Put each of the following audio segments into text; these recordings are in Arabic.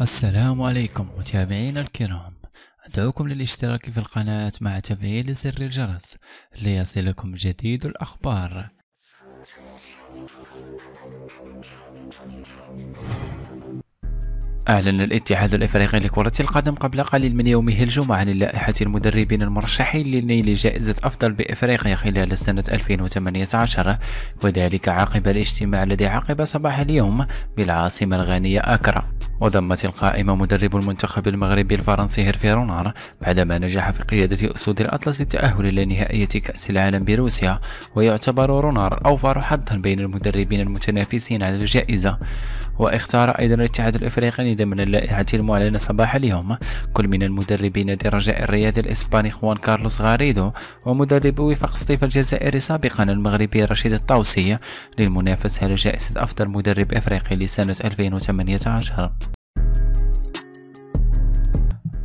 السلام عليكم متابعينا الكرام. أدعوكم للاشتراك في القناة مع تفعيل زر الجرس ليصلكم جديد الأخبار. أعلن الاتحاد الإفريقي لكرة القدم قبل قليل من يومه الجمعة عن لائحة المدربين المرشحين لنيل جائزة أفضل بإفريقيا خلال سنة 2018 وذلك عقب الاجتماع الذي عقب صباح اليوم بالعاصمة الغانية أكرا. وضمت القائمة مدرب المنتخب المغربي الفرنسي هيرفي رونار بعدما نجح في قيادة أسود الأطلس التأهل إلى نهائية كأس العالم بروسيا ويعتبر رونار أوفر حظا بين المدربين المتنافسين على الجائزة. واختار أيضا الاتحاد الإفريقي ضمن اللائحة المعلنة صباح اليوم. كل من المدربين ذي الرجاء الرياضي الإسباني خوان كارلوس غاريدو ومدرب وفاق سطيف الجزائري سابقا المغربي رشيد الطوسي للمنافسة على جائزة أفضل مدرب إفريقي لسنة 2018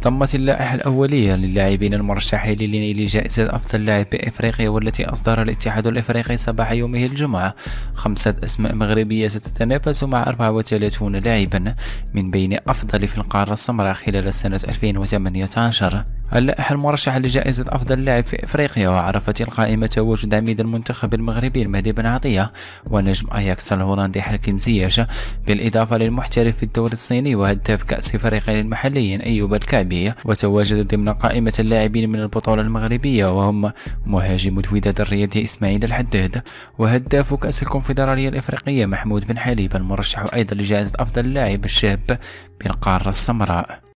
ضمت اللائحة الأولية للاعبين المرشحين لنيل جائزة أفضل لاعب بإفريقيا والتي أصدر الاتحاد الإفريقي صباح يومه الجمعة. خمسة أسماء مغربية ستتنافس مع 34 لاعبا من بين أفضل في القارة السمراء خلال سنة 2018 اللائحة المرشحة لجائزة أفضل لاعب في إفريقيا وعرفت القائمة تواجد عميد المنتخب المغربي المهدي بن عطية ونجم أياكس الهولندي حكيم زياش بالإضافة للمحترف في الدوري الصيني وهداف كأس فريقين المحليين أيوب الكعبي وتواجد ضمن قائمة اللاعبين من البطولة المغربية وهم مهاجم الوداد الرياضي إسماعيل الحداد وهداف كأس الكونفدرالية الإفريقية محمود بن حليب المرشح أيضا لجائزة أفضل لاعب الشاب بالقارة السمراء.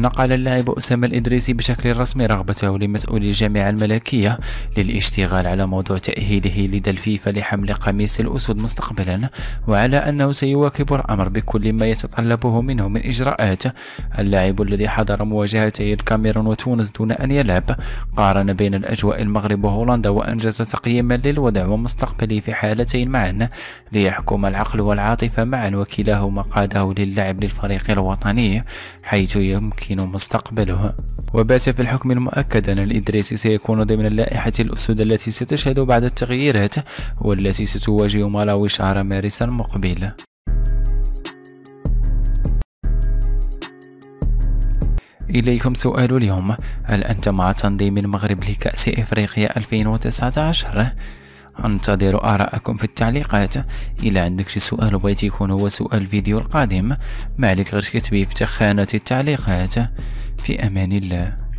نقل اللاعب أسامة الإدريسي بشكل رسمي رغبته لمسؤولي الجامعة الملكية للاشتغال على موضوع تأهيله لدى الفيفا لحمل قميص الأسود مستقبلا وعلى أنه سيواكب الأمر بكل ما يتطلبه منه من إجراءات. اللاعب الذي حضر مواجهتي الكاميرون وتونس دون أن يلعب قارن بين الأجواء المغرب وهولندا وأنجز تقييما للوضع ومستقبله في حالتين معا ليحكم العقل والعاطفة معا وكلاهما قاده للعب للفريق الوطني حيث يمكن يمكن مستقبلها وبات في الحكم المؤكد أن الإدريسي سيكون ضمن اللائحة الأسود التي ستشهد بعد التغييرات والتي ستواجه مالاوي شهر مارس المقبل. إليكم سؤال اليوم. هل أنت مع تنظيم المغرب لكأس إفريقيا 2019؟ أنتظر آراءكم في التعليقات. إلى عندك شي سؤال بغيتي يكون هو سؤال الفيديو القادم. ما عليك غير تكتبيه في خانة التعليقات. في أمان الله.